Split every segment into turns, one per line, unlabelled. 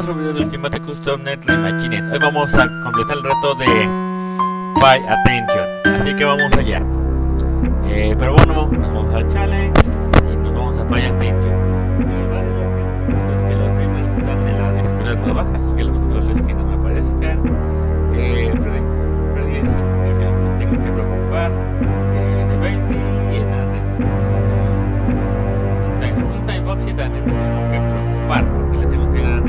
otro video del Ultimate Custom Net Reimagined. Hoy vamos a completar el reto de Pay Attention, así que vamos allá. Eh, pero bueno, nos vamos al challenge y nos vamos a Pay Attention. Es que los primeros están en la dificultad más baja, así que lo más probable es que no me aparezcan. Eh, Freddy, Freddy es me tengo que preocupar. Eh, de Baby y de un time- un time box y también tengo que preocupar porque le tengo que dar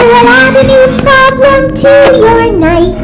add a new problem to your night?